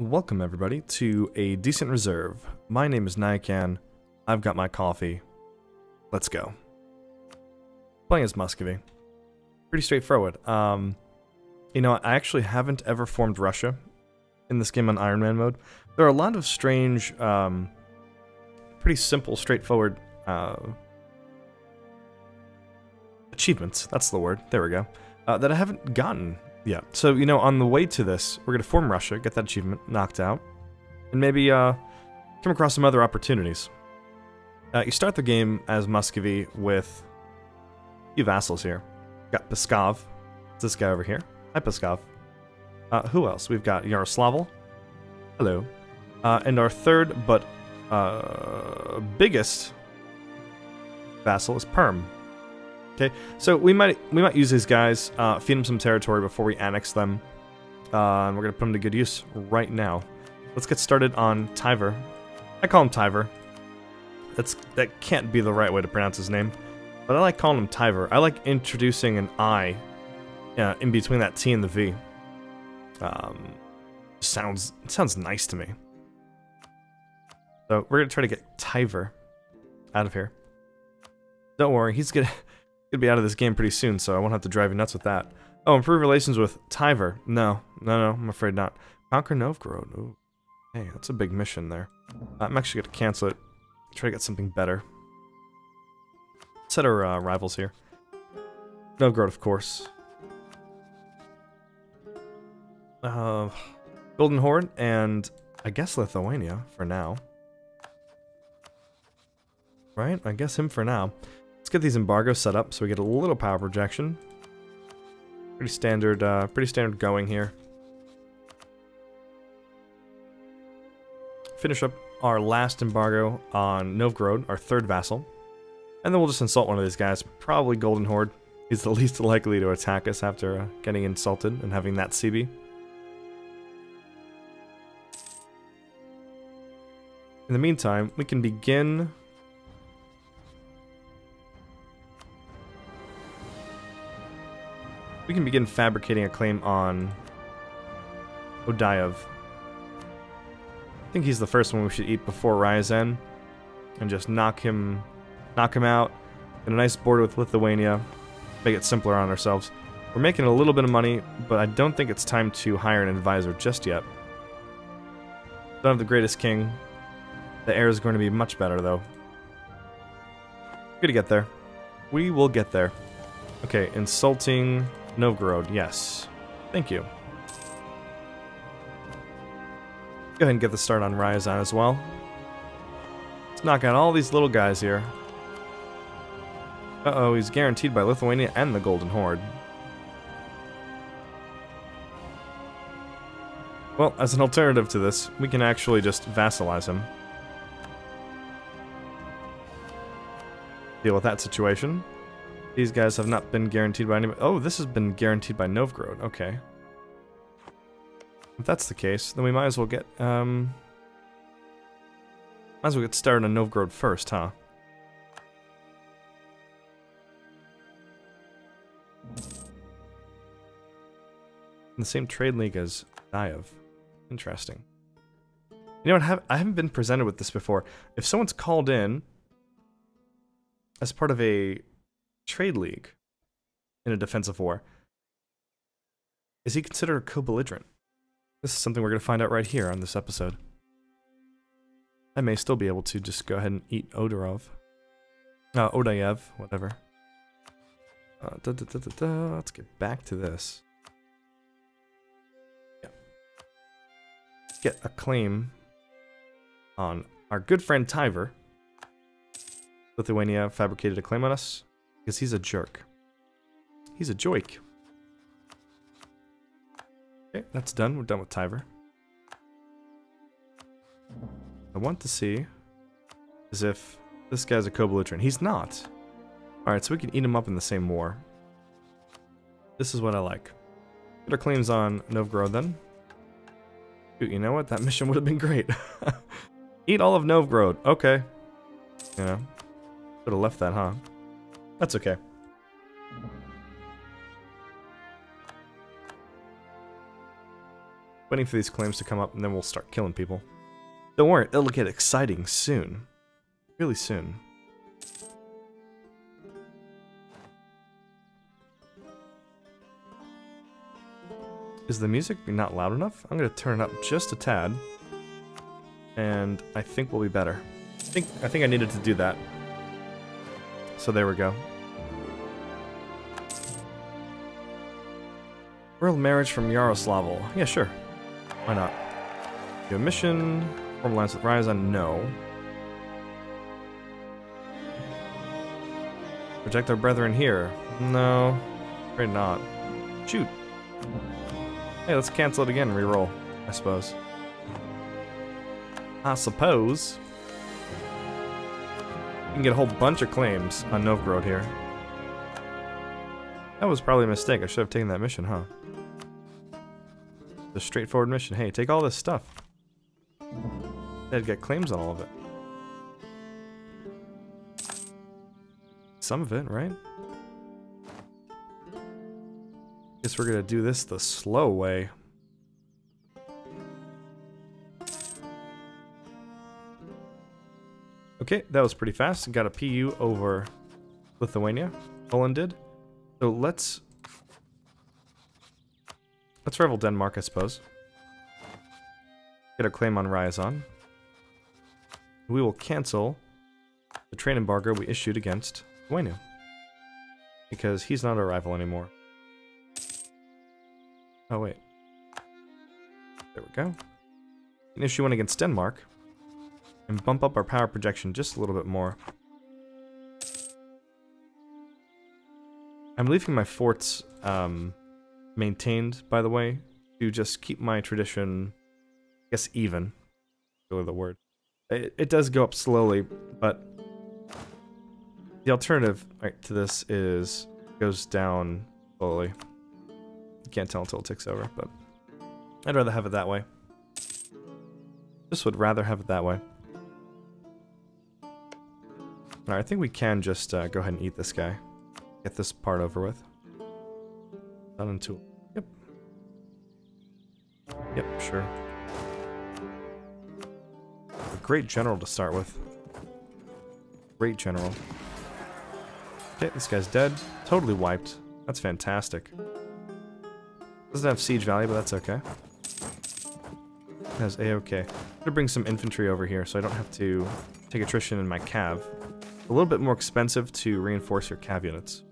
Welcome everybody to a decent reserve. My name is Niakan. I've got my coffee. Let's go. Playing as Muscovy. Pretty straightforward. Um, you know, I actually haven't ever formed Russia in this game on Iron Man mode. There are a lot of strange, um, pretty simple, straightforward uh, achievements. That's the word. There we go. Uh, that I haven't gotten yet. So, you know, on the way to this, we're going to form Russia, get that achievement knocked out, and maybe uh, come across some other opportunities. Uh, you start the game as Muscovy with a few vassals here. Got Pskov. It's this guy over here. Hi, Pskov. Uh, who else? We've got Yaroslavl. Hello. Uh, and our third, but uh, biggest vassal is Perm. Okay, so we might we might use these guys, uh, feed them some territory before we annex them, uh, and we're gonna put them to good use right now. Let's get started on Tiver. I call him Tiver. That's that can't be the right way to pronounce his name, but I like calling him Tiver. I like introducing an I uh, in between that T and the V. Um, sounds sounds nice to me. So we're gonna try to get Tiver out of here. Don't worry, he's gonna gonna be out of this game pretty soon, so I won't have to drive you nuts with that. Oh, improve relations with Tiver. No, no, no, I'm afraid not. Conquer Novgorod. Ooh. Hey, that's a big mission there. I'm actually gonna cancel it. Try to get something better. Set our uh, rivals here. Novgorod, of course. Uh, Golden Horde and I guess Lithuania for now. Right? I guess him for now. Let's get these embargoes set up so we get a little power projection. Pretty standard, uh, pretty standard going here. Finish up our last embargo on Novgorod, our third vassal. And then we'll just insult one of these guys, probably Golden Horde. He's the least likely to attack us after uh, getting insulted and having that CB. In the meantime, we can begin we can begin fabricating a claim on Odayev. I think he's the first one we should eat before Ryazan, and just knock him, knock him out. Get a nice border with Lithuania, make it simpler on ourselves. We're making a little bit of money, but I don't think it's time to hire an advisor just yet. Don't have the greatest king. The heir is going to be much better, though. We're gonna get there. We will get there. Okay, insulting Novgorod, yes. Thank you. Go ahead and get the start on Ryazan as well. Let's knock out all these little guys here. Uh-oh, he's guaranteed by Lithuania and the Golden Horde. Well, as an alternative to this, we can actually just vassalize him. Deal with that situation. These guys have not been guaranteed by anybody. Oh, this has been guaranteed by Novgorod. Okay. If that's the case, then we might as well get, um... Might as well get started on Novgorod first, huh? In the same trade league as Dayev. Interesting. You know what, I haven't been presented with this before. If someone's called in as part of a trade league in a defensive war, is he considered a co-belligerent? This is something we're going to find out right here on this episode. I may still be able to just go ahead and eat Odorov. Uh, Odayev, whatever. Uh, da, da, da, Let's get back to this. Yeah. Get a claim on our good friend Tiver. Lithuania fabricated a claim on us. Because he's a jerk. He's a joik. Okay, that's done. We're done with Tiver. I want to see as if this guy's a co-belligerent. He's not. Alright, so we can eat him up in the same war. This is what I like. Get our claims on Novgorod then. Dude, you know what? That mission would have been great. eat all of Novgorod. Okay. You know. Have left that, huh? That's okay. Waiting for these claims to come up, and then we'll start killing people. Don't worry, it'll get exciting soon. Really soon. Is the music not loud enough? I'm gonna turn it up just a tad. And I think we'll be better. I think I think I needed to do that. So there we go. Royal marriage from Yaroslavl. Yeah, sure. Why not? Do a mission. Form alliance with Ryazan? No. Protect our brethren here? No. Afraid not. Shoot. Hey, let's cancel it again and reroll, I suppose. I suppose. You can get a whole bunch of claims on Novgorod here. That was probably a mistake. I should have taken that mission, huh? The straightforward mission. Hey, take all this stuff. They'd get claims on all of it. Some of it, right? Guess we're gonna do this the slow way. Okay, that was pretty fast. Got a PU over Lithuania. Poland did. So let's... Let's rival Denmark, I suppose. Get a claim on Ryazan. We will cancel the trade embargo we issued against Lithuania. Because he's not our rival anymore. Oh, wait. There we go. We issue one against Denmark. And bump up our power projection just a little bit more. I'm leaving my forts um, maintained, by the way, to just keep my tradition, I guess, even. Really the word. It, it does go up slowly, but the alternative right, to this is goes down slowly. You can't tell until it ticks over, but I'd rather have it that way. Just would rather have it that way. I think we can just uh, go ahead and eat this guy. Get this part over with. Done into... Yep. Yep, sure. A great general to start with. Great general. Okay, this guy's dead. Totally wiped. That's fantastic. Doesn't have siege value, but that's okay. It has A-OK. I'm gonna bring some infantry over here so I don't have to take attrition in my cav. A little bit more expensive to reinforce your cav units.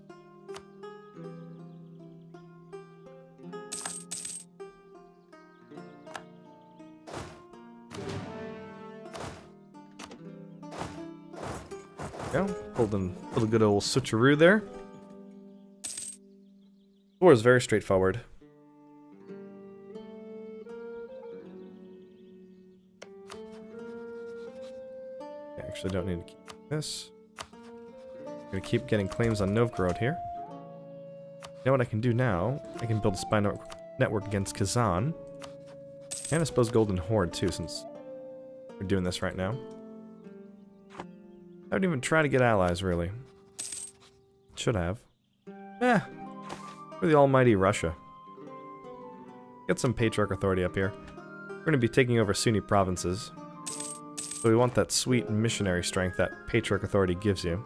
In a good old switcheroo there. War is very straightforward. I actually don't need to keep this. I'm gonna keep getting claims on Novgorod here. You know what I can do now? I can build a spy network against Kazan. And I suppose Golden Horde too, since we're doing this right now. I don't even try to get allies, really. Should have. Eh. We're the almighty Russia. Get some Patriarch authority up here. We're going to be taking over Sunni provinces. So we want that sweet missionary strength that Patriarch Authority gives you.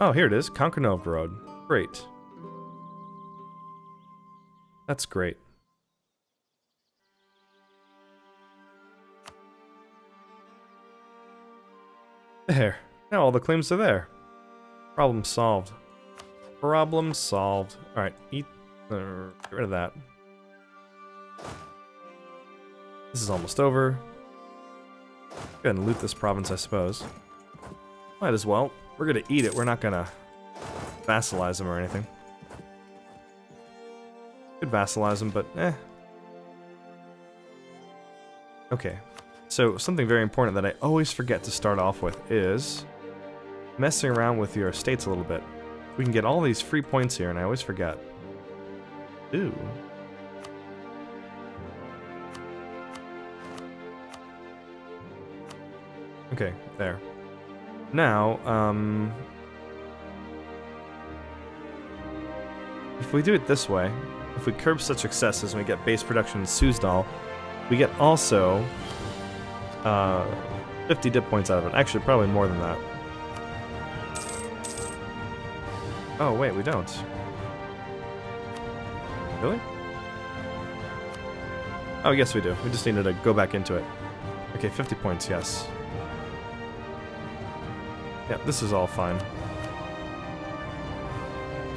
Oh, here it is. Conquer Novgorod. Great. That's great. There. Now all the claims are there. Problem solved. Problem solved. Alright, eat... Uh, get rid of that. This is almost over. Go ahead and loot this province, I suppose. Might as well. We're gonna eat it. We're not gonna vassalize them or anything. Could vassalize them, but eh. Okay. So, something very important that I always forget to start off with is messing around with your estates a little bit. We can get all these free points here, and I always forget. Ooh. Okay, there. Now, um... If we do it this way, if we curb such excesses and we get base production in Suzdal, we get also uh, 50 dip points out of it. Actually, probably more than that. Oh, wait, we don't. Really? Oh, yes, we do. We just needed to go back into it. Okay, 50 points, yes. Yeah, this is all fine.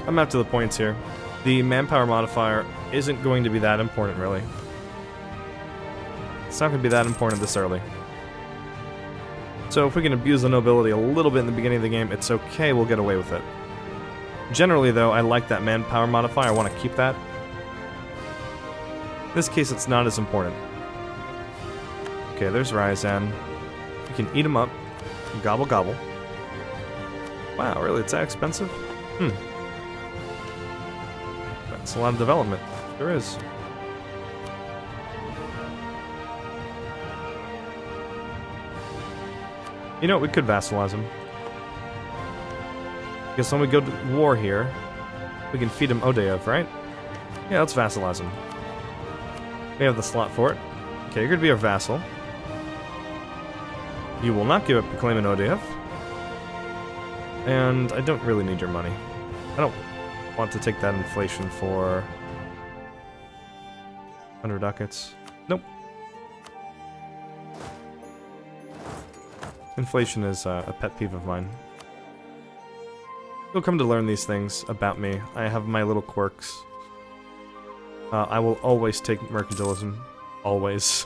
I'm up to the points here. The manpower modifier isn't going to be that important, really. It's not going to be that important this early. So if we can abuse the nobility a little bit in the beginning of the game, it's okay, we'll get away with it. Generally, though, I like that manpower modifier, I want to keep that. In this case, it's not as important. Okay, there's Ryazan. You can eat him up. Gobble gobble. Wow, really? It's that expensive? Hmm. That's a lot of development. There is. You know, we could vassalize him. Because when we go to war here, we can feed him Odeyev, right? Yeah, let's vassalize him. We have the slot for it. Okay, you're gonna be our vassal. You will not give up your claim in Odeyev. And I don't really need your money. I don't want to take that inflation for... 100 ducats. Inflation is uh, a pet peeve of mine. You'll come to learn these things about me. I have my little quirks. Uh, I will always take mercantilism. Always.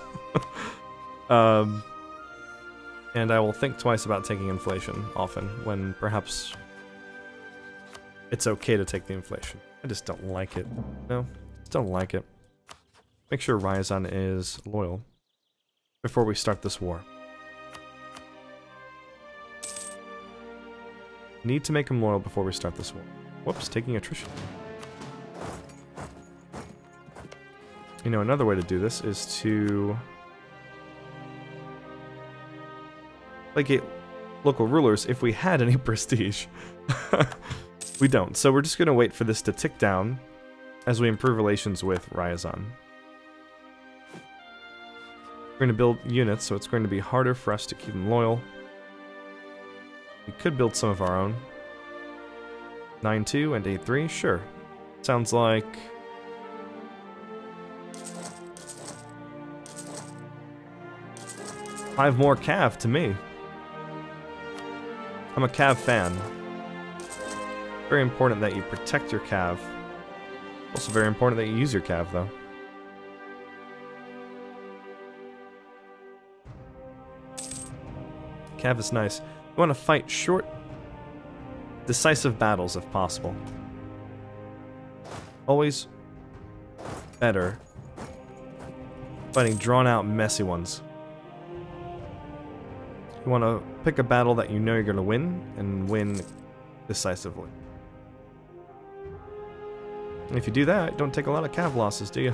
um, and I will think twice about taking inflation, often, when perhaps it's okay to take the inflation. I just don't like it. No, just don't like it. Make sure Ryazan is loyal before we start this war. Need to make him loyal before we start this war. Whoops, taking attrition. You know, another way to do this is to... Placate local rulers if we had any prestige. we don't, so we're just going to wait for this to tick down as we improve relations with Ryazan. We're going to build units, so it's going to be harder for us to keep them loyal. We could build some of our own. 9-2 and 8-3, sure. Sounds like... Five more cav to me. I'm a cav fan. Very important that you protect your cav. Also very important that you use your cav, though. Cav is nice. You want to fight short, decisive battles if possible. Always better fighting drawn-out, messy ones. You want to pick a battle that you know you're going to win, and win decisively. And if you do that, don't take a lot of cav losses, do you?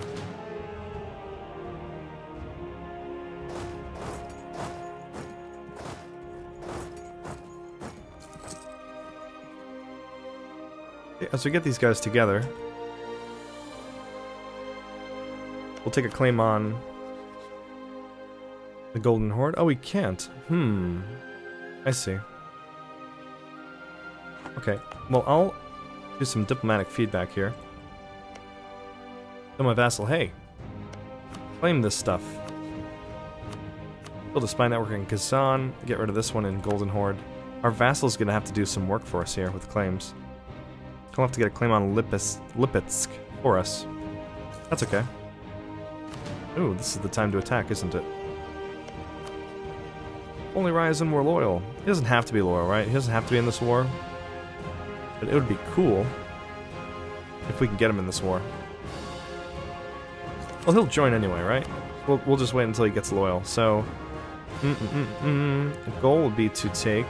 As we get these guys together, we'll take a claim on the Golden Horde. Oh, we can't. Hmm. I see. Okay, well, I'll do some diplomatic feedback here. Tell my vassal, hey, claim this stuff. Build a spy network in Kazan, get rid of this one in Golden Horde. Our vassal's gonna have to do some work for us here with claims. He'll have to get a claim on Lipis, Lipetsk for us. That's okay. Ooh, this is the time to attack, isn't it? Only Ryazan more loyal. He doesn't have to be loyal, right? He doesn't have to be in this war. But it would be cool if we can get him in this war. Well, he'll join anyway, right? We'll, we'll just wait until he gets loyal. So, mm -mm -mm, mm. the goal would be to take...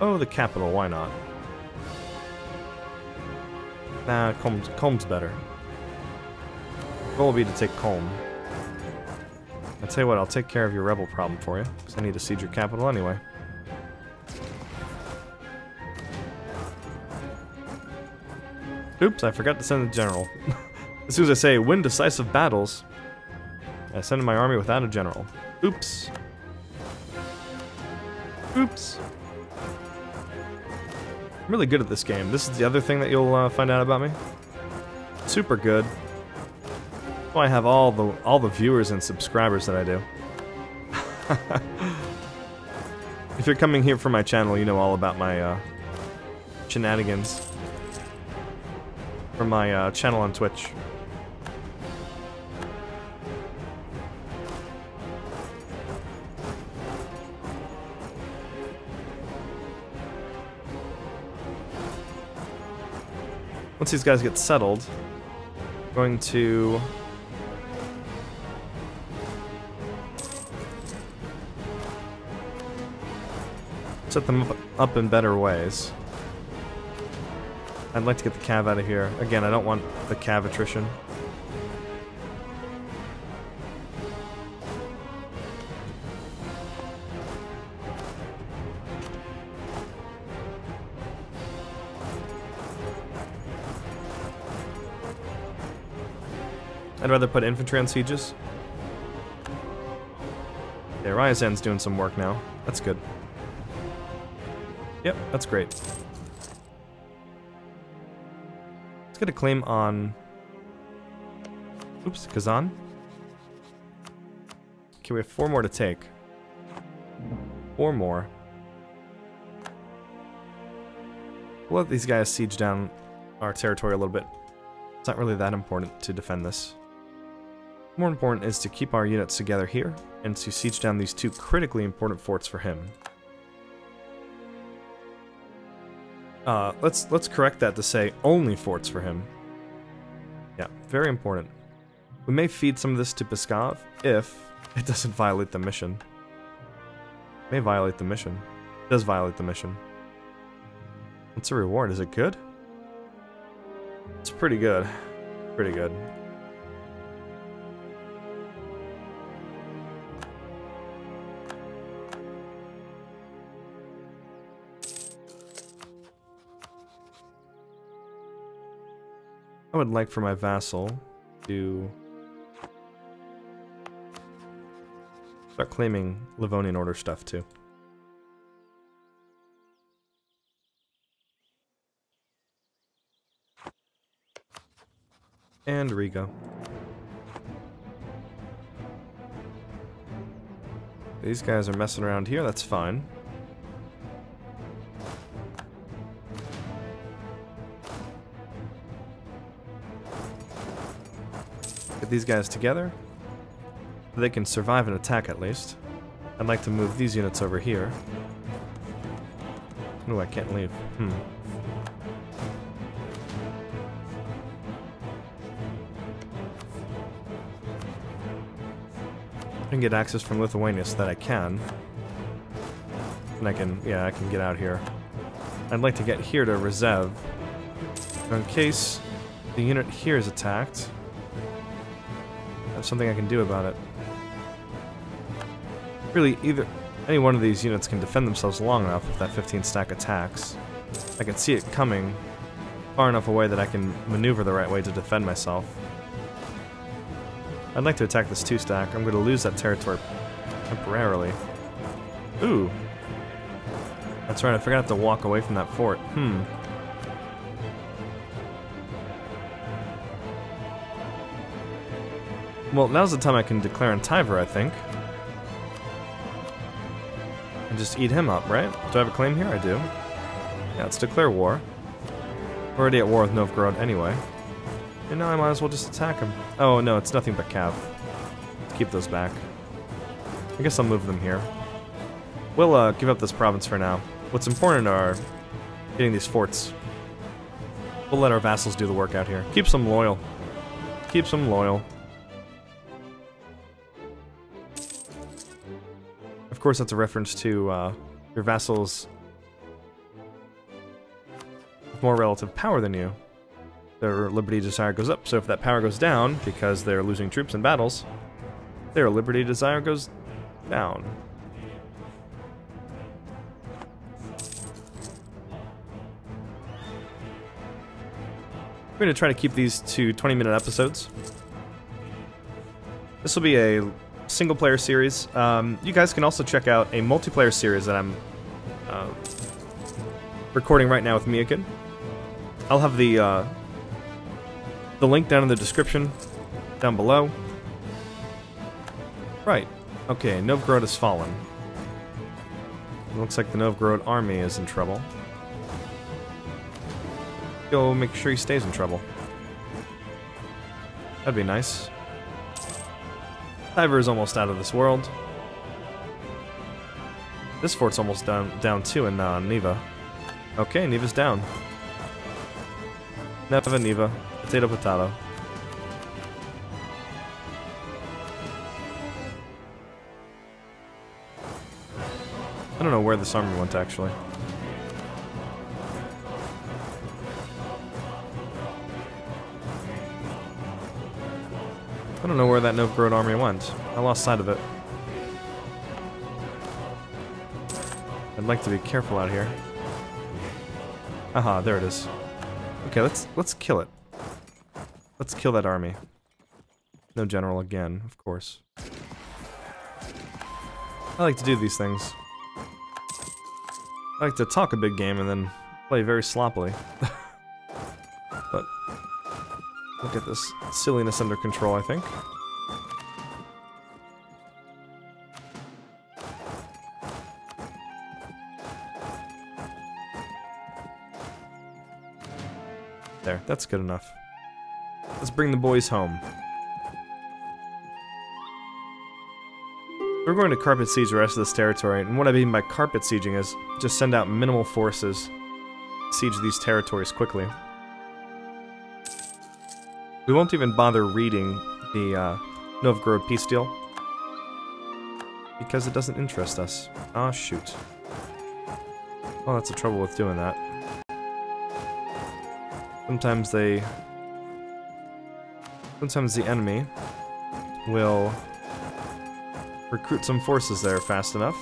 Oh, the capital, why not? Nah, Culm's, Culm's better. Goal would be to take Culm. I'll tell you what, I'll take care of your rebel problem for you, because I need to siege your capital anyway. Oops, I forgot to send the general. As soon as I say win decisive battles, I send my army without a general. Oops. Oops. I'm really good at this game. This is the other thing that you'll uh, find out about me. Super good. Why I have all the all the viewers and subscribers that I do. if you're coming here for my channel, you know all about my uh, shenanigans. From my uh, channel on Twitch. Once these guys get settled, I'm going to set them up, in better ways. I'd like to get the cav out of here. Again, I don't want the cav attrition. I'd rather put infantry on sieges. Yeah, Ryazan's doing some work now. That's good. Yep, that's great. Let's get a claim on... Oops, Kazan. Okay, we have four more to take. Four more. We'll let these guys siege down our territory a little bit. It's not really that important to defend this. More important is to keep our units together here, and to siege down these two critically important forts for him. Uh, let's let's correct that to say only forts for him. Yeah, very important. We may feed some of this to Pskov if it doesn't violate the mission. It may violate the mission. It does violate the mission. What's the reward? Is it good? It's pretty good. Pretty good. I would like for my vassal to start claiming Livonian Order stuff too. And Riga. These guys are messing around here, that's fine. Get these guys together. They can survive an attack at least. I'd like to move these units over here. Oh, I can't leave. Hmm. I can get access from Lithuania so that I can. And I can, yeah, I can get out here. I'd like to get here to Rezev. In case the unit here is attacked, something I can do about it. Really, either any one of these units can defend themselves long enough if that 15 stack attacks. I can see it coming far enough away that I can maneuver the right way to defend myself. I'd like to attack this 2 stack. I'm going to lose that territory temporarily. Ooh. That's right, I forgot to walk away from that fort. Hmm. Well, now's the time I can declare on Tiver, I think. And just eat him up, right? Do I have a claim here? I do. Yeah, let's declare war. We're already at war with Novgorod anyway. And now I might as well just attack him. Oh, no, it's nothing but cav. keep those back. I guess I'll move them here. We'll uh, give up this province for now. What's important are getting these forts. We'll let our vassals do the work out here. Keeps them loyal. Keeps them loyal. Of course, that's a reference to uh, your vassals with more relative power than you. Their liberty desire goes up, so if that power goes down, because they're losing troops in battles, their liberty desire goes down. We're going to try to keep these to 20 minute episodes. This will be a single player series. Um, you guys can also check out a multiplayer series that I'm uh, recording right now with Meokin. I'll have the uh, the link down in the description down below. Right. Okay, Novgorod has fallen. It looks like the Novgorod army is in trouble. Go make sure he stays in trouble. That'd be nice. Diver is almost out of this world. This fort's almost down, down too in uh, Neva. Okay, Neva's down. Neva, Neva. Potato, potato. I don't know where this army went, actually. Don't know where that Novgorod army went. I lost sight of it. I'd like to be careful out here. Aha, there it is. Okay, let's let's kill it. Let's kill that army. No general again, of course. I like to do these things. I like to talk a big game and then play very sloppily. we'll get this silliness under control, I think. There, that's good enough. Let's bring the boys home. We're going to carpet siege the rest of this territory, and what I mean by carpet sieging is just send out minimal forces, siege these territories quickly. We won't even bother reading the uh, Novgorod peace deal, because it doesn't interest us. Ah, oh, shoot. Well, that's the trouble with doing that. Sometimes they... Sometimes the enemy will recruit some forces there fast enough.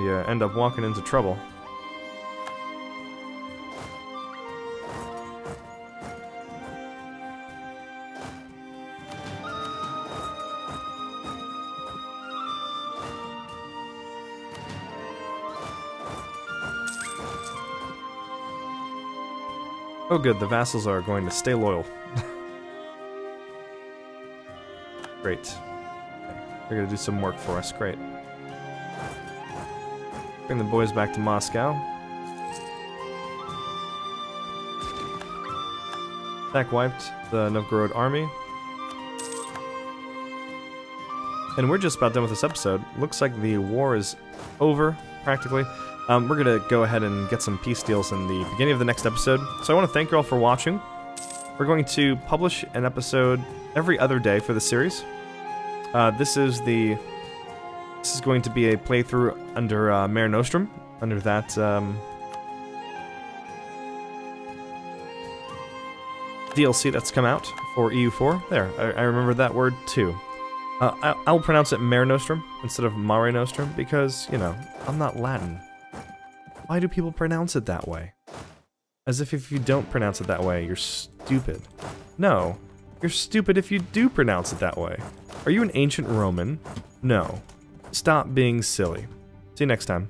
You end up walking into trouble. Oh good, the vassals are going to stay loyal. Great. They're gonna do some work for us, great. Bring the boys back to Moscow. Attack wiped the Novgorod army. And we're just about done with this episode. Looks like the war is over, practically. Um, we're gonna go ahead and get some peace deals in the beginning of the next episode. So I want to thank you all for watching. We're going to publish an episode every other day for the series. Uh, this is the this is going to be a playthrough under uh, Mare Nostrum, under that um, DLC that's come out for EU4. There, I, I remember that word too. Uh, I, I'll pronounce it Mare Nostrum instead of Mare Nostrum because, you know, I'm not Latin. Why do people pronounce it that way? As if if you don't pronounce it that way, you're stupid. No, you're stupid if you do pronounce it that way. Are you an ancient Roman? No. Stop being silly. See you next time.